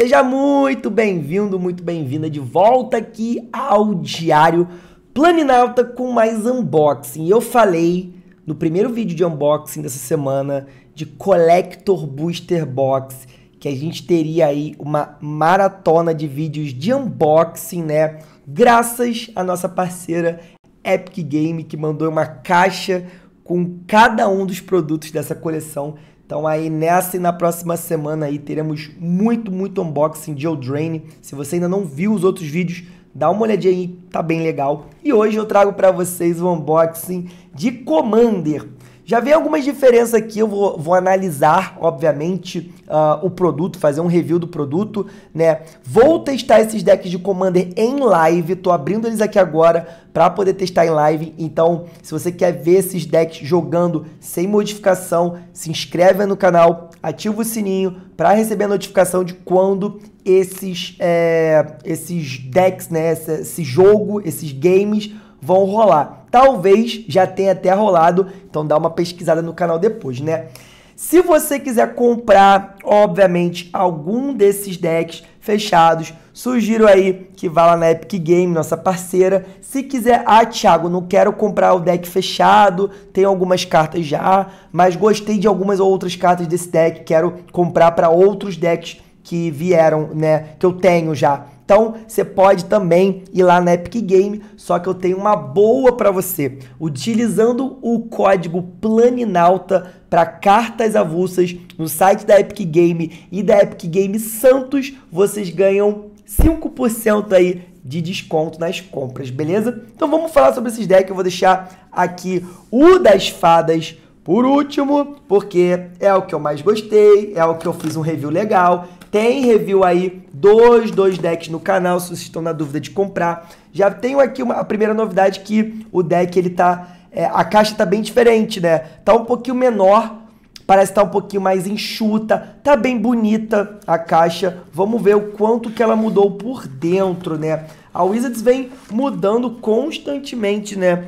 Seja muito bem-vindo, muito bem-vinda de volta aqui ao Diário Planinauta com mais unboxing. Eu falei no primeiro vídeo de unboxing dessa semana de Collector Booster Box que a gente teria aí uma maratona de vídeos de unboxing, né? Graças à nossa parceira Epic Game que mandou uma caixa com cada um dos produtos dessa coleção então aí nessa e na próxima semana aí teremos muito, muito unboxing de Eldraine. Se você ainda não viu os outros vídeos, dá uma olhadinha aí, tá bem legal. E hoje eu trago para vocês o unboxing de Commander. Já vi algumas diferenças aqui, eu vou, vou analisar, obviamente, uh, o produto, fazer um review do produto, né? Vou testar esses decks de Commander em live, tô abrindo eles aqui agora para poder testar em live. Então, se você quer ver esses decks jogando sem modificação, se inscreve no canal, ativa o sininho para receber a notificação de quando esses, é, esses decks, né? Esse, esse jogo, esses games vão rolar. Talvez já tenha até rolado, então dá uma pesquisada no canal depois, né? Se você quiser comprar, obviamente, algum desses decks fechados, sugiro aí que vá lá na Epic Game, nossa parceira. Se quiser, ah, Thiago, não quero comprar o deck fechado, tenho algumas cartas já, mas gostei de algumas outras cartas desse deck, quero comprar para outros decks que vieram, né, que eu tenho já. Então, você pode também ir lá na Epic Game, só que eu tenho uma boa para você. Utilizando o código Planinauta para cartas avulsas no site da Epic Game e da Epic Game Santos, vocês ganham 5% aí de desconto nas compras, beleza? Então vamos falar sobre esses decks. Eu vou deixar aqui o das fadas por último, porque é o que eu mais gostei, é o que eu fiz um review legal. Tem review aí dos dois decks no canal, se vocês estão na dúvida de comprar. Já tenho aqui uma, a primeira novidade que o deck ele tá é, a caixa tá bem diferente, né? Tá um pouquinho menor, parece estar tá um pouquinho mais enxuta, tá bem bonita a caixa. Vamos ver o quanto que ela mudou por dentro, né? A Wizards vem mudando constantemente, né,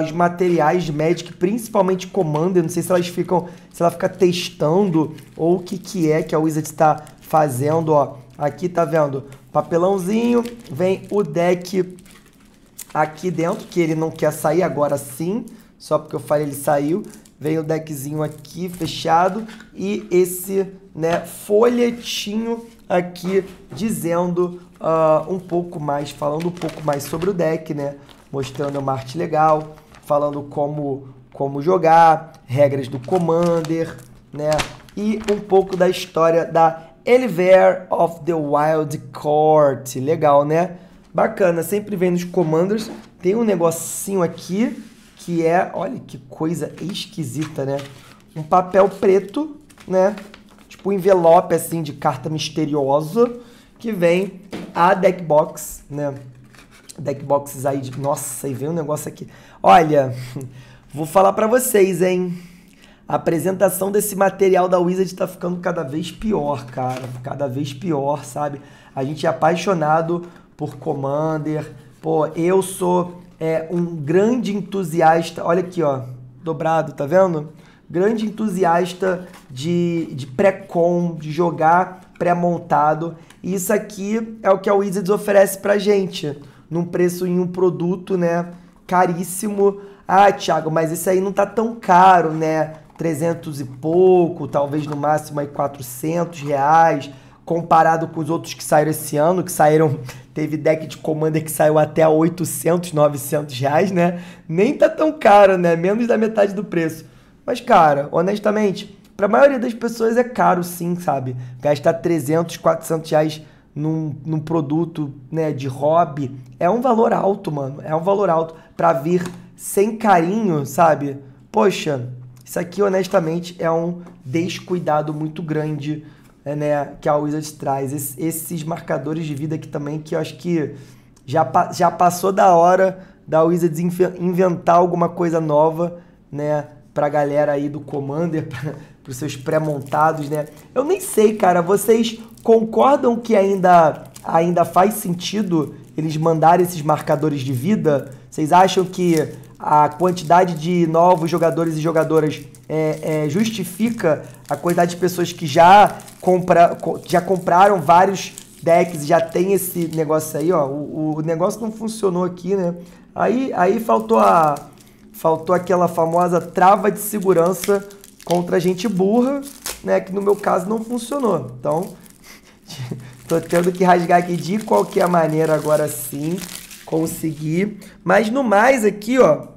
os materiais de Magic, principalmente Commander, não sei se elas ficam, se ela fica testando ou o que que é que a Wizards está fazendo, ó. Aqui tá vendo? Papelãozinho, vem o deck aqui dentro, que ele não quer sair agora sim, só porque eu falei ele saiu. Vem o deckzinho aqui fechado e esse, né, folhetinho aqui dizendo uh, um pouco mais, falando um pouco mais sobre o deck, né? Mostrando uma arte legal, falando como, como jogar, regras do Commander, né? E um pouco da história da Elver of the Wild Court. Legal, né? Bacana, sempre vem nos Commanders. Tem um negocinho aqui que é, olha que coisa esquisita, né? Um papel preto, né? Tipo um envelope assim de carta misteriosa que vem a deckbox, né? Deckboxes aí de... Nossa, e vem um negócio aqui. Olha, vou falar para vocês, hein? A apresentação desse material da Wizard tá ficando cada vez pior, cara. Cada vez pior, sabe? A gente é apaixonado por Commander. Pô, eu sou é, um grande entusiasta. Olha aqui, ó. Dobrado, tá vendo? Grande entusiasta de, de pré-com, de jogar pré-montado. E isso aqui é o que a Wizards oferece pra gente, num preço em um produto, né, caríssimo. Ah, Thiago, mas isso aí não tá tão caro, né? 300 e pouco, talvez no máximo aí 400 reais, comparado com os outros que saíram esse ano, que saíram, teve deck de Commander que saiu até 800, 900 reais, né? Nem tá tão caro, né? Menos da metade do preço. Mas, cara, honestamente, para a maioria das pessoas é caro sim, sabe? Gastar 300, 400 reais num, num produto né, de hobby é um valor alto, mano. É um valor alto para vir sem carinho, sabe? Poxa, isso aqui honestamente é um descuidado muito grande né, que a Wizards traz. Es, esses marcadores de vida aqui também que eu acho que já, já passou da hora da Wizards inventar alguma coisa nova, né? Pra galera aí do Commander, para os seus pré-montados, né? Eu nem sei, cara. Vocês concordam que ainda, ainda faz sentido eles mandarem esses marcadores de vida, vocês acham que a quantidade de novos jogadores e jogadoras é, é, justifica a quantidade de pessoas que já, compra, já compraram vários decks já tem esse negócio aí, ó. O, o negócio não funcionou aqui, né? Aí, aí faltou a faltou aquela famosa trava de segurança contra gente burra, né? Que no meu caso não funcionou. Então, tô tendo que rasgar aqui de qualquer maneira agora sim conseguir. Mas no mais aqui, ó,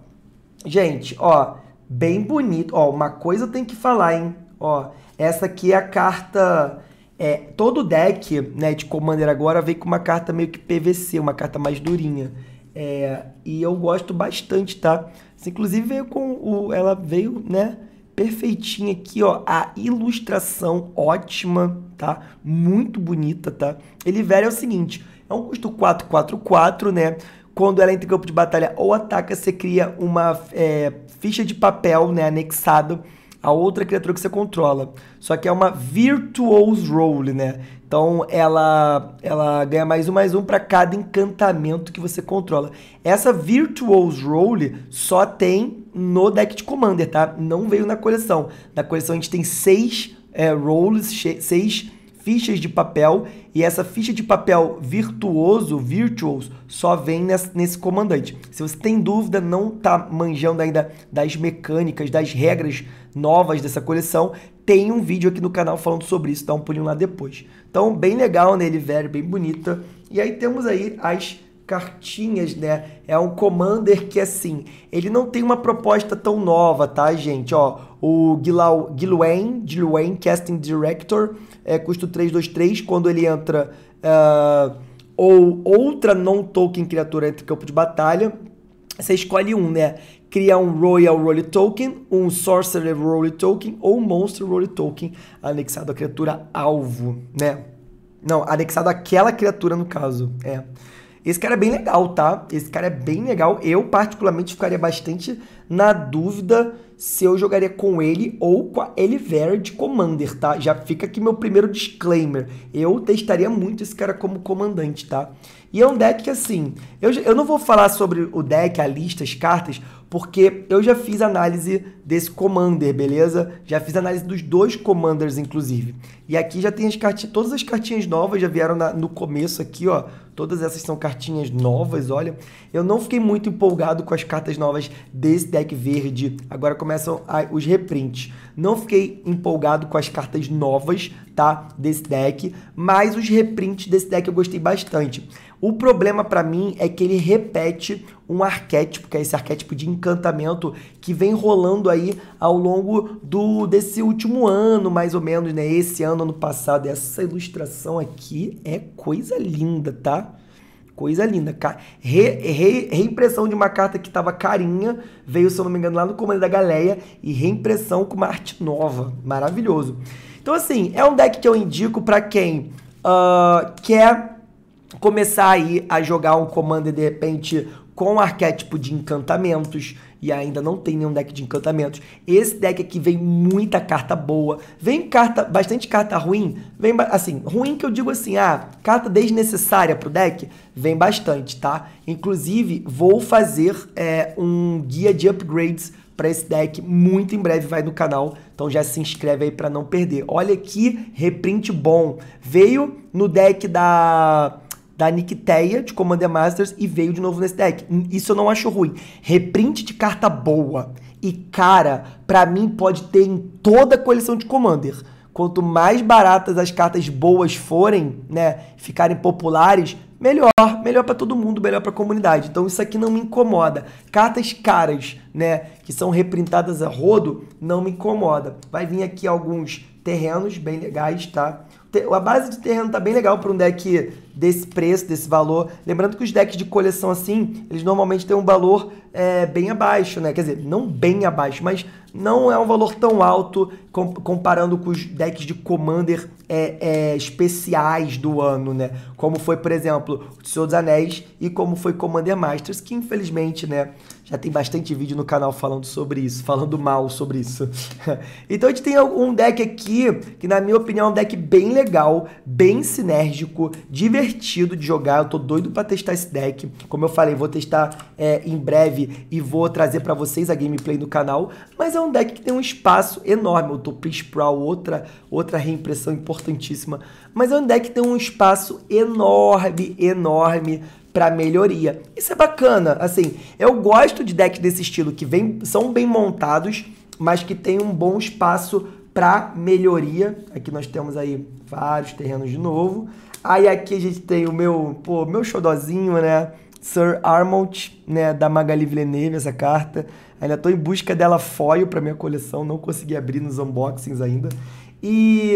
gente, ó, bem bonito. Ó, uma coisa eu tenho que falar, hein? Ó, essa aqui é a carta. É, todo deck né, de Commander agora vem com uma carta meio que PVC, uma carta mais durinha. É, e eu gosto bastante, tá? Inclusive veio com o. Ela veio, né? Perfeitinha aqui, ó. A ilustração ótima, tá? Muito bonita, tá? Ele velho é o seguinte: é um custo 444, né? Quando ela entra em campo de batalha ou ataca, você cria uma é, ficha de papel, né? Anexado a outra criatura que você controla. Só que é uma Virtuous Role, né? Então ela, ela ganha mais um mais um para cada encantamento que você controla. Essa Virtuous Role só tem no deck de Commander, tá? Não veio na coleção. Na coleção a gente tem seis é, rolls, seis fichas de papel e essa ficha de papel virtuoso, virtuos, só vem nesse, comandante. Se você tem dúvida, não tá manjando ainda das mecânicas, das regras novas dessa coleção, tem um vídeo aqui no canal falando sobre isso, dá um pulinho lá depois. Então, bem legal nele, velho, bem bonita. E aí temos aí as cartinhas, né? É um Commander que, assim, ele não tem uma proposta tão nova, tá, gente? Ó, o Gilwain, Gilwain Casting Director, é, custo 323, quando ele entra... Uh, ou outra non-token criatura entre campo de batalha, você escolhe um, né? Cria um Royal Role Token, um Sorcerer Role Token ou um Monster Role Token anexado à criatura alvo, né? Não, anexado àquela criatura no caso, é. Esse cara é bem legal, tá? Esse cara é bem legal. Eu, particularmente, ficaria bastante na dúvida se eu jogaria com ele ou com a Eliver de Commander, tá? Já fica aqui meu primeiro disclaimer. Eu testaria muito esse cara como comandante, tá? E é um deck que, assim, eu, eu não vou falar sobre o deck, a lista, as cartas, porque eu já fiz análise desse Commander, beleza? Já fiz análise dos dois Commanders, inclusive. E aqui já tem as cartinhas, todas as cartinhas novas já vieram na, no começo aqui, ó. Todas essas são cartinhas novas, olha. Eu não fiquei muito empolgado com as cartas novas desse deck verde. Agora começam a, os reprints. Não fiquei empolgado com as cartas novas, tá? Desse deck. Mas os reprints desse deck eu gostei bastante. O problema para mim é que ele repete um arquétipo, que é esse arquétipo de encantamento que vem rolando aí ao longo do desse último ano, mais ou menos, né? Esse ano, ano passado. Essa ilustração aqui é coisa linda, tá? Coisa linda. Re, re, reimpressão de uma carta que estava carinha, veio, se eu não me engano, lá no comando da Galeia, e reimpressão com uma arte nova. Maravilhoso. Então, assim, é um deck que eu indico para quem uh, quer começar aí a jogar um Commander de repente com arquétipo de encantamentos e ainda não tem nenhum deck de encantamentos. Esse deck aqui vem muita carta boa, vem carta, bastante carta ruim, vem assim, ruim que eu digo assim, ah, carta desnecessária pro deck, vem bastante, tá? Inclusive, vou fazer é, um guia de upgrades para esse deck muito em breve vai no canal, então já se inscreve aí para não perder. Olha que reprint bom, veio no deck da da Nicteia de Commander Masters e veio de novo nesse deck. Isso eu não acho ruim. Reprint de carta boa e cara, para mim pode ter em toda a coleção de Commander. Quanto mais baratas as cartas boas forem, né, ficarem populares, melhor, melhor para todo mundo, melhor para a comunidade. Então isso aqui não me incomoda. Cartas caras, né, que são reprintadas a rodo, não me incomoda. Vai vir aqui alguns terrenos bem legais, tá? A base de terreno tá bem legal para um deck desse preço, desse valor. Lembrando que os decks de coleção assim, eles normalmente têm um valor é, bem abaixo, né? Quer dizer, não bem abaixo, mas não é um valor tão alto com, comparando com os decks de Commander é, é, especiais do ano, né? Como foi, por exemplo, o Senhor dos Anéis e como foi Commander Masters, que infelizmente, né? Já tem bastante vídeo no canal falando sobre isso, falando mal sobre isso. então a gente tem um deck aqui que, na minha opinião, é um deck bem legal, bem sinérgico, divertido de jogar. Eu tô doido para testar esse deck. Como eu falei, vou testar é, em breve e vou trazer para vocês a gameplay do canal. Mas é um deck que tem um espaço enorme. O Topi Sprawl, outra, outra reimpressão importantíssima. Mas é um deck que tem um espaço enorme, enorme para melhoria. Isso é bacana. Assim, eu gosto de decks desse estilo que vem, são bem montados, mas que tem um bom espaço para melhoria. Aqui nós temos aí vários terrenos de novo. Aí aqui a gente tem o meu, pô, meu xodozinho, né? Sir Armont, né, da Magali Villeneuve, essa carta. Ainda estou em busca dela foil para minha coleção, não consegui abrir nos unboxings ainda. E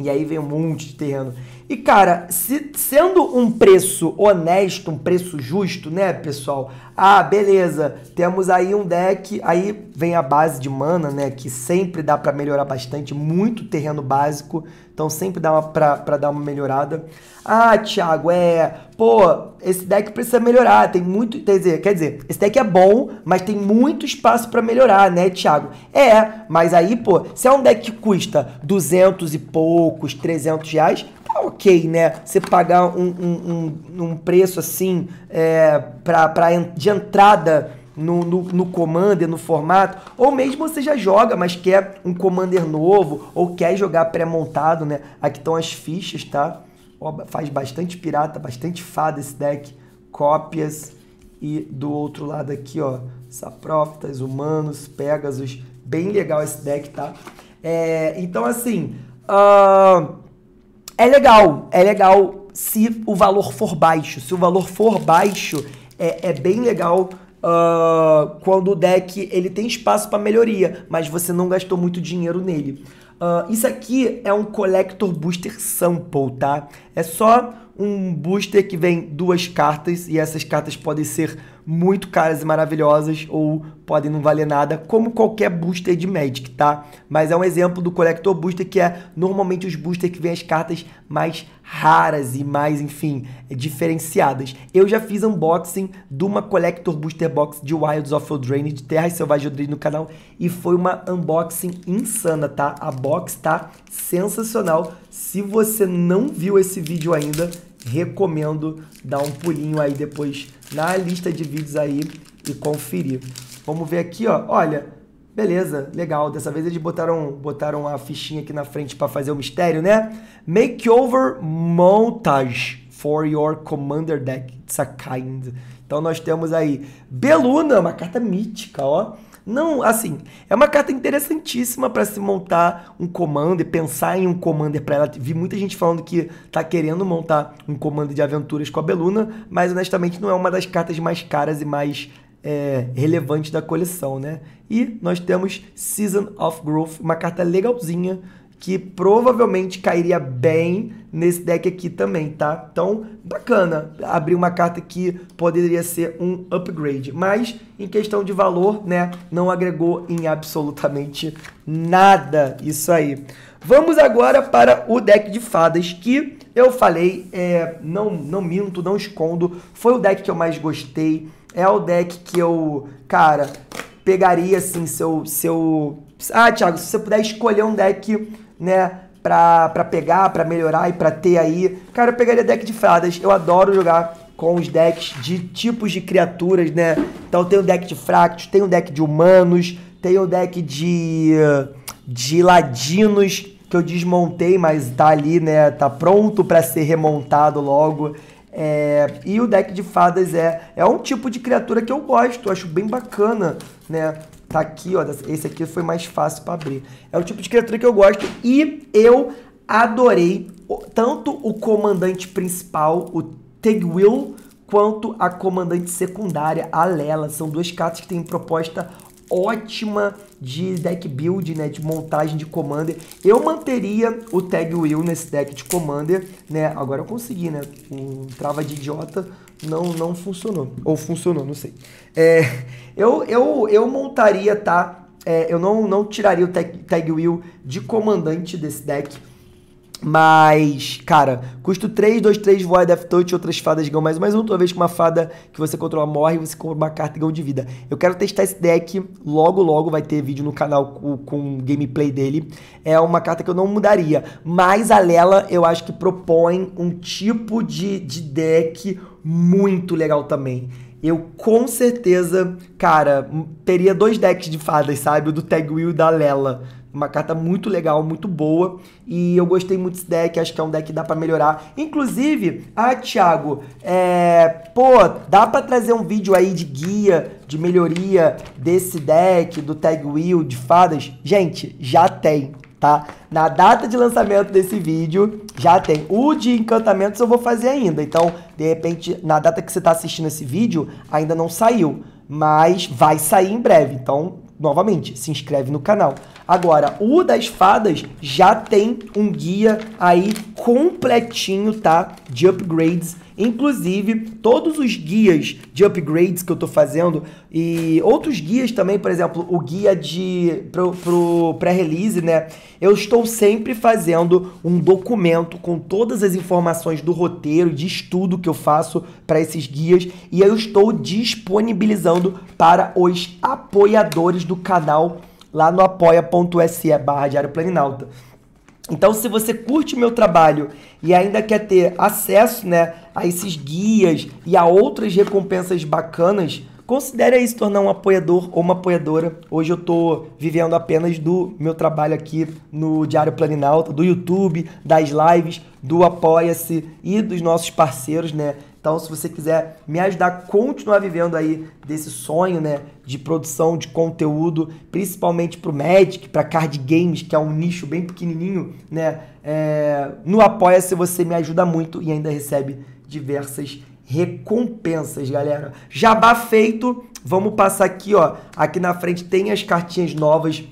e aí vem um monte de terreno. E cara, se, sendo um preço honesto, um preço justo, né, pessoal? Ah, beleza, temos aí um deck, aí vem a base de mana, né, que sempre dá para melhorar bastante, muito terreno básico, então sempre dá pra dar uma melhorada. Ah, Thiago, é, pô, esse deck precisa melhorar, tem muito, quer dizer, quer dizer, esse deck é bom, mas tem muito espaço para melhorar, né, Thiago? É, mas aí, pô, se é um deck que custa 200 e poucos, 300 reais, ok, né? Você pagar um, um, um, um preço assim é, pra, pra, de entrada no, no, no Commander, no formato, ou mesmo você já joga, mas quer um Commander novo, ou quer jogar pré-montado, né? Aqui estão as fichas, tá? Ó, faz bastante pirata, bastante fada esse deck, cópias, e do outro lado aqui, ó, Saprófitas, Humanos, Pegasus, bem legal esse deck, tá? É, então, assim, uh, é legal, é legal se o valor for baixo. Se o valor for baixo, é, é bem legal uh, quando o deck ele tem espaço para melhoria, mas você não gastou muito dinheiro nele. Uh, isso aqui é um Collector Booster Sample, tá? É só um booster que vem duas cartas e essas cartas podem ser muito caras e maravilhosas ou podem não valer nada, como qualquer booster de Magic, tá? Mas é um exemplo do Collector Booster que é normalmente os boosters que vêm as cartas mais raras e mais, enfim, diferenciadas. Eu já fiz unboxing de uma Collector Booster Box de Wilds of Eldraine, de Terras Selvagens Eldraine no canal e foi uma unboxing insana, tá? A box tá sensacional. Se você não viu esse vídeo ainda, recomendo dar um pulinho aí depois na lista de vídeos aí e conferir. Vamos ver aqui, ó. Olha, beleza, legal. Dessa vez eles botaram, botaram a fichinha aqui na frente para fazer o mistério, né? Makeover Montage for your Commander Deck. It's a kind. Então nós temos aí Beluna, uma carta mítica, ó. Não, assim, é uma carta interessantíssima para se montar um commander, pensar em um commander para ela. Vi muita gente falando que tá querendo montar um commander de aventuras com a Beluna, mas honestamente não é uma das cartas mais caras e mais é, relevantes da coleção, né? E nós temos Season of Growth, uma carta legalzinha que provavelmente cairia bem nesse deck aqui também, tá? Então, bacana abrir uma carta que poderia ser um upgrade, mas em questão de valor, né, não agregou em absolutamente nada isso aí. Vamos agora para o deck de fadas, que eu falei, é, não, não minto, não escondo, foi o deck que eu mais gostei, é o deck que eu, cara, pegaria assim, seu, seu... Ah, Thiago, se você puder escolher um deck né, pra, pra pegar, pra melhorar e pra ter aí. Cara, eu pegaria deck de fadas. Eu adoro jogar com os decks de tipos de criaturas, né? Então tem o deck de fractos, tem o deck de humanos, tem o deck de, de ladinos que eu desmontei, mas tá ali, né? Tá pronto para ser remontado logo. É, e o deck de fadas é, é um tipo de criatura que eu gosto, acho bem bacana, né? Tá aqui, ó. Esse aqui foi mais fácil para abrir. É o tipo de criatura que eu gosto e eu adorei tanto o comandante principal, o Tegwil, quanto a comandante secundária, a Lela. São duas cartas que têm proposta ótima de deck build, né, de montagem de commander. Eu manteria o Tag Will nesse deck de commander, né? Agora eu consegui, né? Um trava de idiota não não funcionou ou funcionou, não sei. É, eu, eu eu montaria, tá? É, eu não não tiraria o Tag, tag de comandante desse deck. Mas, cara, custo 3, 2, 3, voar Death Touch, outras fadas ganham mais mais um. Toda vez que uma fada que você controla morre, você compra uma carta e ganha de vida. Eu quero testar esse deck, logo, logo vai ter vídeo no canal com, com gameplay dele. É uma carta que eu não mudaria. Mas a Lela, eu acho que propõe um tipo de, de deck muito legal também eu com certeza, cara, teria dois decks de fadas, sabe? O do Tag Wheel e da Lela. Uma carta muito legal, muito boa. E eu gostei muito desse deck, acho que é um deck que dá para melhorar. Inclusive, ah, Thiago, é, pô, dá para trazer um vídeo aí de guia, de melhoria desse deck, do Tag Wheel, de fadas? Gente, já tem, tá? Na data de lançamento desse vídeo, já tem. O de encantamentos eu vou fazer ainda. Então, de repente, na data que você está assistindo esse vídeo, ainda não saiu. Mas vai sair em breve. Então, novamente, se inscreve no canal. Agora, o das fadas já tem um guia aí completinho, tá? De upgrades. Inclusive, todos os guias de upgrades que eu tô fazendo e outros guias também, por exemplo, o guia de pro, pro pré-release, né? Eu estou sempre fazendo um documento com todas as informações do roteiro de estudo que eu faço para esses guias e eu estou disponibilizando para os apoiadores do canal lá no apoia.se barra Diário Planinalta. Então, se você curte meu trabalho e ainda quer ter acesso né, a esses guias e a outras recompensas bacanas, considere aí se tornar um apoiador ou uma apoiadora. Hoje eu estou vivendo apenas do meu trabalho aqui no Diário Planinalta, do YouTube, das lives, do Apoia-se e dos nossos parceiros, né? Então, se você quiser me ajudar a continuar vivendo aí desse sonho, né, de produção de conteúdo, principalmente para o Magic, para card games, que é um nicho bem pequenininho, né, é, no Apoia-se você me ajuda muito e ainda recebe diversas recompensas, galera. Jabá feito, vamos passar aqui, ó. Aqui na frente tem as cartinhas novas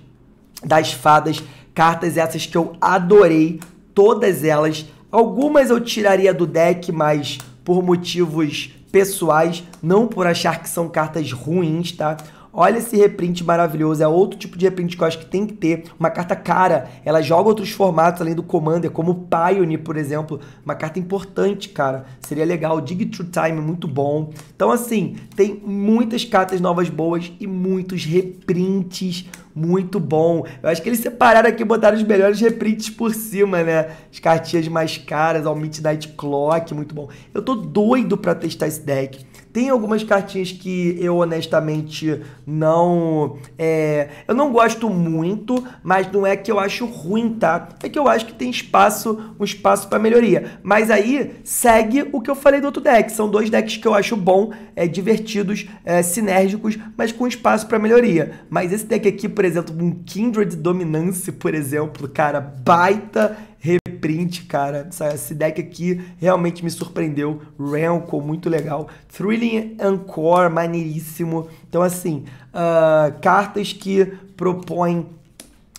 das fadas, cartas essas que eu adorei, todas elas. Algumas eu tiraria do deck, mas por motivos pessoais, não por achar que são cartas ruins, tá? Olha esse reprint maravilhoso, é outro tipo de reprint que eu acho que tem que ter. Uma carta cara, ela joga outros formatos além do Commander, como o Pioneer, por exemplo. Uma carta importante, cara. Seria legal. Dig Through Time, muito bom. Então, assim, tem muitas cartas novas boas e muitos reprints muito bom. Eu acho que eles separaram aqui e botaram os melhores reprints por cima, né? As cartinhas mais caras, ao Midnight Clock, muito bom. Eu tô doido pra testar esse deck. Tem algumas cartinhas que eu honestamente não. É, eu não gosto muito, mas não é que eu acho ruim, tá? É que eu acho que tem espaço, um espaço para melhoria. Mas aí segue o que eu falei do outro deck. São dois decks que eu acho bom, é, divertidos, é, sinérgicos, mas com espaço para melhoria. Mas esse deck aqui, por exemplo, um Kindred Dominance, por exemplo, cara, baita reprint, cara. Esse deck aqui realmente me surpreendeu. Rancor, muito legal. Thrilling Encore, maneiríssimo. Então, assim, uh, cartas que propõem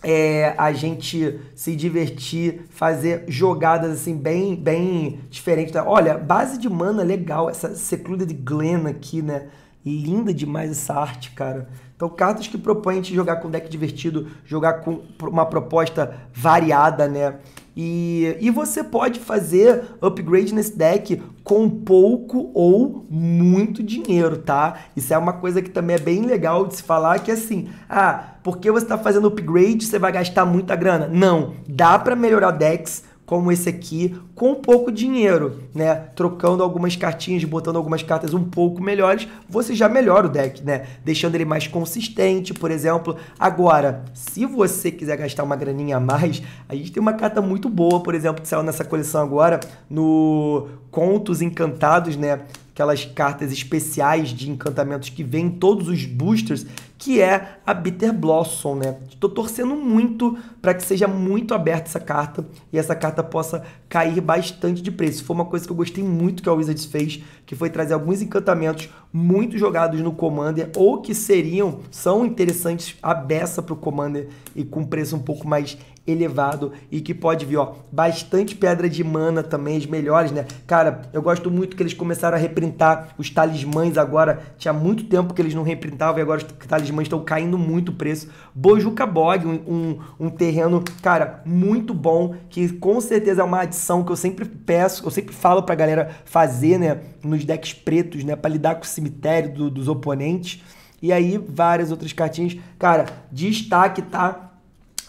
é, a gente se divertir, fazer jogadas assim bem bem diferentes. Olha, base de mana legal, essa secluda de Glen aqui, né? Linda demais essa arte, cara. Então, cartas que propõem a gente jogar com deck divertido, jogar com uma proposta variada, né? E, e você pode fazer upgrade nesse deck com pouco ou muito dinheiro, tá? Isso é uma coisa que também é bem legal de se falar, que é assim, ah, porque você está fazendo upgrade, você vai gastar muita grana? Não, dá para melhorar decks como esse aqui, com pouco dinheiro, né? Trocando algumas cartinhas, botando algumas cartas um pouco melhores, você já melhora o deck, né? Deixando ele mais consistente, por exemplo. Agora, se você quiser gastar uma graninha a mais, a gente tem uma carta muito boa, por exemplo, que saiu nessa coleção agora, no Contos Encantados, né? aquelas cartas especiais de encantamentos que em todos os boosters, que é a Bitter Blossom, né? Estou torcendo muito para que seja muito aberta essa carta e essa carta possa cair bastante de preço. Foi uma coisa que eu gostei muito que a Wizards fez, que foi trazer alguns encantamentos muito jogados no Commander ou que seriam, são interessantes a beça para o Commander e com preço um pouco mais elevado e que pode vir, ó, bastante pedra de mana também, as melhores, né? Cara, eu gosto muito que eles começaram a reprintar os talismãs agora. Tinha muito tempo que eles não reprintavam e agora os talismãs diamantes estão caindo muito o preço. Bojuka Bog, um, um, um, terreno, cara, muito bom, que com certeza é uma adição que eu sempre peço, eu sempre falo pra galera fazer, né, nos decks pretos, né, pra lidar com o cemitério do, dos oponentes. E aí, várias outras cartinhas. Cara, destaque, tá?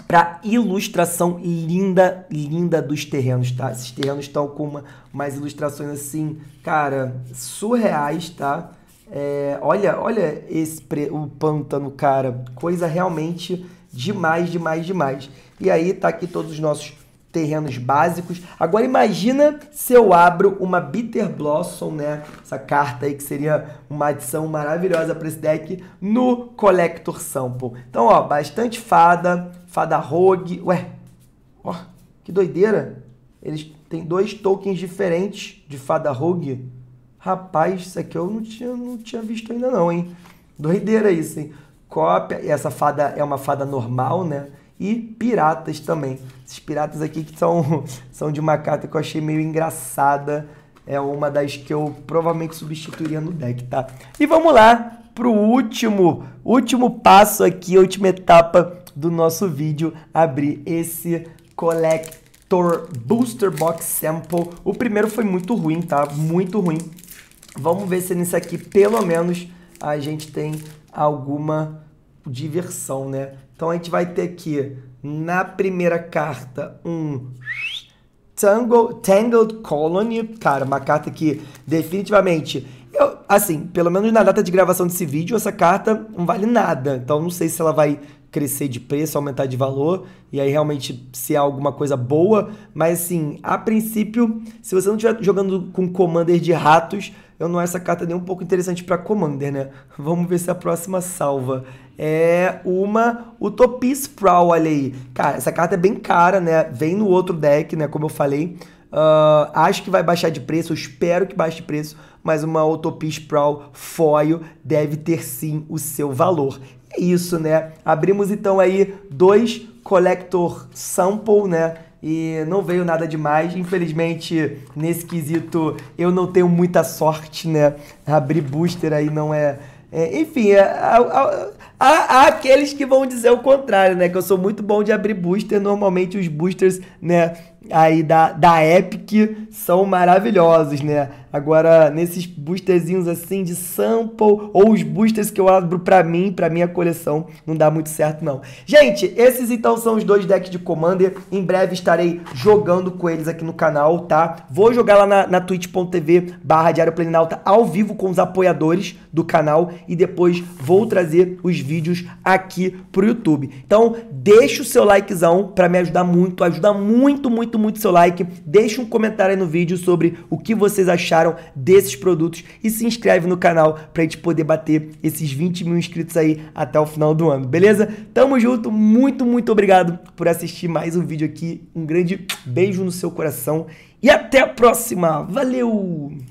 para ilustração linda, linda dos terrenos, tá? Esses terrenos estão com uma, umas ilustrações assim, cara, surreais, tá? É, olha, olha esse o pântano, cara, coisa realmente demais, demais, demais. E aí tá aqui todos os nossos terrenos básicos. Agora imagina se eu abro uma Bitter Blossom, né? Essa carta aí que seria uma adição maravilhosa para esse deck no Collector Sample. Então, ó, bastante fada, fada rogue. Ué, ó, que doideira. Eles têm dois tokens diferentes de fada rogue. Rapaz, isso aqui eu não tinha, não tinha visto ainda não, hein? Doideira isso, hein? Cópia, essa fada é uma fada normal, né? e piratas também. Esses piratas aqui que são, são de uma carta que eu achei meio engraçada. É uma das que eu provavelmente substituiria no deck, tá? E vamos lá pro último, último passo aqui, última etapa do nosso vídeo, abrir esse Collector Booster Box Sample. O primeiro foi muito ruim, tá? Muito ruim. Vamos ver se nesse aqui, pelo menos, a gente tem alguma diversão, né? Então a gente vai ter aqui na primeira carta um Tangled, Tangled Colony, cara, uma carta que definitivamente, eu, assim, pelo menos na data de gravação desse vídeo, essa carta não vale nada. Então não sei se ela vai crescer de preço, aumentar de valor, e aí realmente se é alguma coisa boa, mas assim, a princípio, se você não estiver jogando com Commander de ratos, eu não acho essa carta nem um pouco interessante para Commander, né? Vamos ver se a próxima salva é uma Utopia Sprawl, olha aí. Cara, essa carta é bem cara, né? Vem no outro deck, né? Como eu falei. Uh, acho que vai baixar de preço, eu espero que baixe de preço, mas uma Utopia Sprawl foil deve ter sim o seu valor. É isso, né? Abrimos então aí dois Collector Sample, né? E não veio nada demais. Infelizmente, nesse quesito, eu não tenho muita sorte, né? Abrir booster aí não é. é enfim, é, há, há, aqueles que vão dizer o contrário, né? Que eu sou muito bom de abrir booster. Normalmente, os boosters, né? Aí da, da Epic são maravilhosos, né? Agora, nesses boosterzinhos assim de sample, ou os boosters que eu abro pra mim, pra minha coleção, não dá muito certo não. Gente, esses então são os dois decks de Commander. Em breve estarei jogando com eles aqui no canal, tá? Vou jogar lá na, na twitch.tv barra Diário Planinalta ao vivo com os apoiadores do canal e depois vou trazer os vídeos aqui pro YouTube. Então, deixa o seu likezão pra me ajudar muito, ajuda muito, muito, muito seu like. Deixa um comentário aí no vídeo sobre o que vocês acharam desses produtos e se inscreve no canal pra gente poder bater esses 20 mil inscritos aí até o final do ano, beleza? Tamo junto, muito, muito obrigado por assistir mais um vídeo aqui. Um grande beijo no seu coração e até a próxima. Valeu!